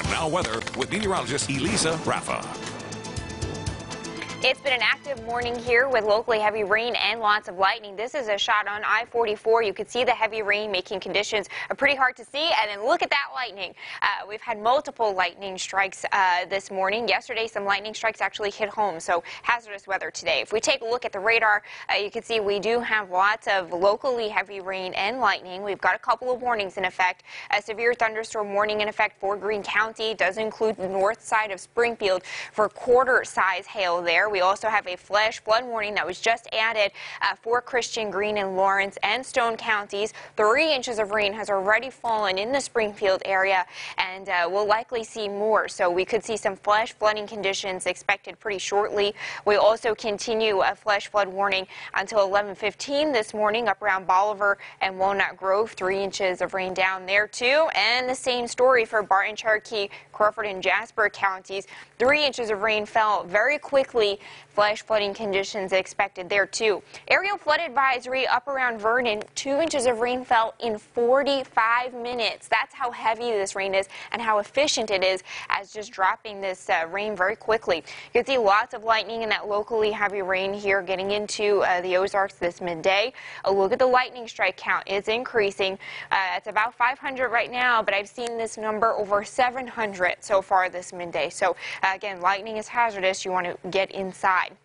And now weather with meteorologist Elisa Raffa. It's been an active morning here with locally heavy rain and lots of lightning. This is a shot on I-44. You can see the heavy rain making conditions pretty hard to see. And then look at that lightning. Uh, we've had multiple lightning strikes uh, this morning. Yesterday, some lightning strikes actually hit home. So hazardous weather today. If we take a look at the radar, uh, you can see we do have lots of locally heavy rain and lightning. We've got a couple of warnings in effect. A severe thunderstorm warning in effect for Greene County does include the north side of Springfield for quarter size hail there. We also have a flash flood warning that was just added uh, for Christian, Greene, and Lawrence and Stone counties. Three inches of rain has already fallen in the Springfield area, and uh, we'll likely see more. So we could see some flash flooding conditions expected pretty shortly. We also continue a flash flood warning until 11:15 this morning up around Bolivar and Walnut Grove. Three inches of rain down there too, and the same story for Barton, Cherokee, Crawford, and Jasper counties. Three inches of rain fell very quickly Flash flooding conditions expected there too. Areal flood advisory up around Vernon. Two inches of rain fell in 45 minutes. That's how heavy this rain is and how efficient it is as just dropping this uh, rain very quickly. You can see lots of lightning and that locally heavy rain here getting into uh, the Ozarks this midday. A look at the lightning strike count. It's increasing. Uh, it's about 500 right now, but I've seen this number over 700 so far this midday. So uh, again, lightning is hazardous. You want to get inside.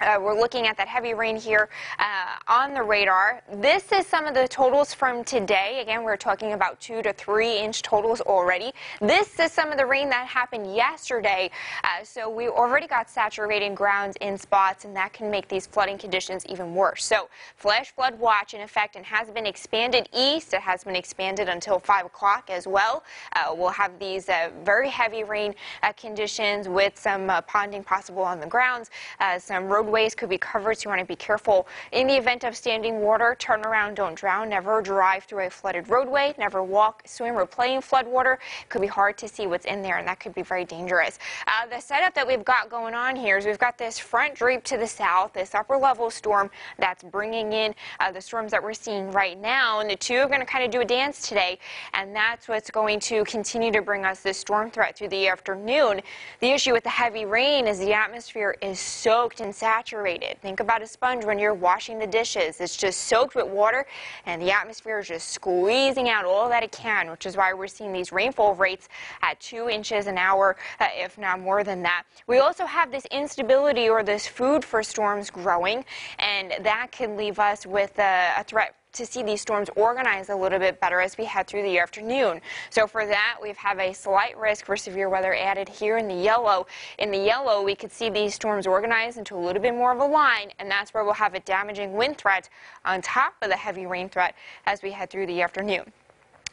Uh, we're looking at that heavy rain here uh, on the radar. This is some of the totals from today. Again, we're talking about two to three inch totals already. This is some of the rain that happened yesterday. Uh, so we already got saturated grounds in spots, and that can make these flooding conditions even worse. So flash flood watch in effect and has been expanded east. It has been expanded until 5 o'clock as well. Uh, we'll have these uh, very heavy rain uh, conditions with some ponding possible on the grounds, some road roadways could be covered, so you want to be careful. In the event of standing water, turn around, don't drown. Never drive through a flooded roadway. Never walk, swim, or play in floodwater. It could be hard to see what's in there, and that could be very dangerous. Uh, the setup that we've got going on here is we've got this front drape to the south, this upper level storm that's bringing in uh, the storms that we're seeing right now, and the two are going to kind of do a dance today, and that's what's going to continue to bring us this storm threat through the afternoon. The issue with the heavy rain is the atmosphere is soaked in saturated saturated. Think about a sponge when you're washing the dishes. It's just soaked with water and the atmosphere is just squeezing out all that it can, which is why we're seeing these rainfall rates at two inches an hour, uh, if not more than that. We also have this instability or this food for storms growing, and that can leave us with a, a threat to see these storms organize a little bit better as we head through the afternoon. So for that, we have a slight risk for severe weather added here in the yellow. In the yellow, we could see these storms organize into a little bit more of a line, and that's where we'll have a damaging wind threat on top of the heavy rain threat as we head through the afternoon.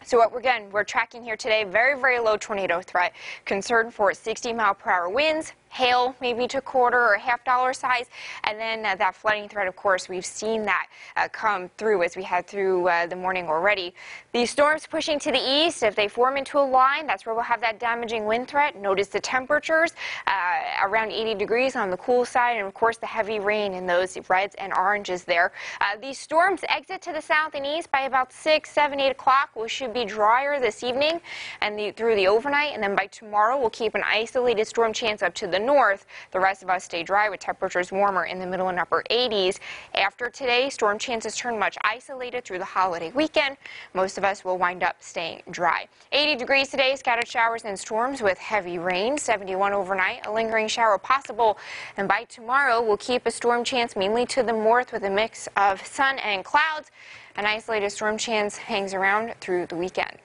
So what we're again, we're tracking here today, very, very low tornado threat. Concern for 60 mile per hour winds, hail maybe to quarter or half dollar size. And then uh, that flooding threat, of course, we've seen that uh, come through as we had through uh, the morning already. These storms pushing to the east, if they form into a line, that's where we'll have that damaging wind threat. Notice the temperatures uh, around 80 degrees on the cool side, and of course the heavy rain in those reds and oranges there. Uh, these storms exit to the south and east by about 6, 7, 8 o'clock. We should be drier this evening and the, through the overnight, and then by tomorrow we'll keep an isolated storm chance up to the north. The rest of us stay dry with temperatures warmer in the middle and upper 80s. After today, storm chances turn much isolated through the holiday weekend. Most of us will wind up staying dry. 80 degrees today, scattered showers and storms with heavy rain. 71 overnight, a lingering shower possible. And by tomorrow, we'll keep a storm chance mainly to the north with a mix of sun and clouds. An isolated storm chance hangs around through the weekend.